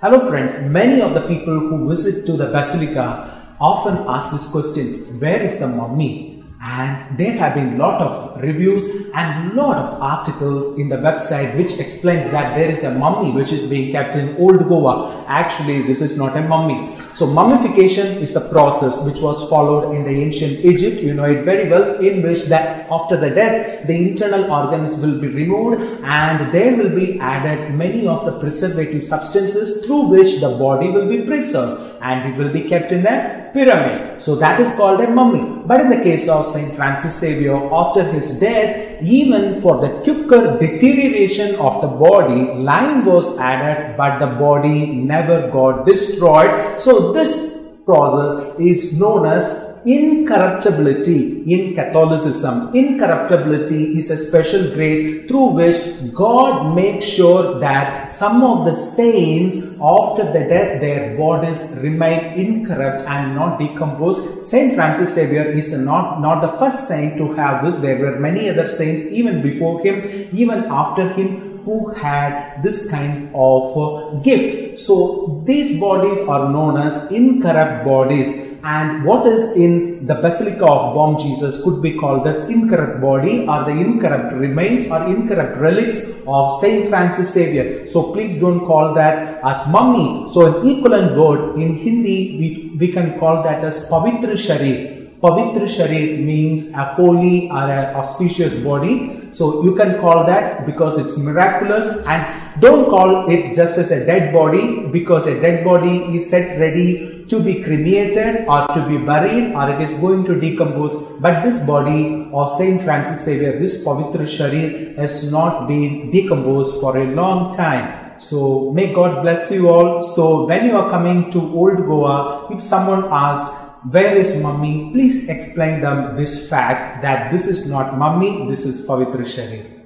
Hello friends, many of the people who visit to the Basilica often ask this question, where is the mummy? And there have been lot of reviews and lot of articles in the website which explain that there is a mummy which is being kept in old goa. Actually this is not a mummy. So mummification is a process which was followed in the ancient egypt. You know it very well in which that after the death the internal organs will be removed and there will be added many of the preservative substances through which the body will be preserved and it will be kept in a pyramid. So that is called a mummy. But in the case of Saint Francis Xavier, after his death, even for the quicker deterioration of the body, lime was added, but the body never got destroyed. So this process is known as incorruptibility in Catholicism. Incorruptibility is a special grace through which God makes sure that some of the saints after the death their bodies remain incorrupt and not decomposed. Saint Francis Xavier is not, not the first saint to have this. There were many other saints even before him, even after him who had this kind of uh, gift. So these bodies are known as incorrupt bodies and what is in the Basilica of Bom Jesus could be called as incorrupt body or the incorrupt remains or incorrupt relics of Saint Francis Xavier. So please don't call that as mummy. So an equivalent word in Hindi we, we can call that as Pavitra Sharir. Pavitra Sharir means a holy or a auspicious body. So you can call that because it's miraculous and don't call it just as a dead body because a dead body is set ready to be cremated or to be buried or it is going to decompose. But this body of Saint Francis Xavier, this Pavitra Sharir has not been decomposed for a long time. So may God bless you all. So when you are coming to Old Goa, if someone asks, where is mummy? Please explain them this fact that this is not mummy, this is Pavitra Sharir.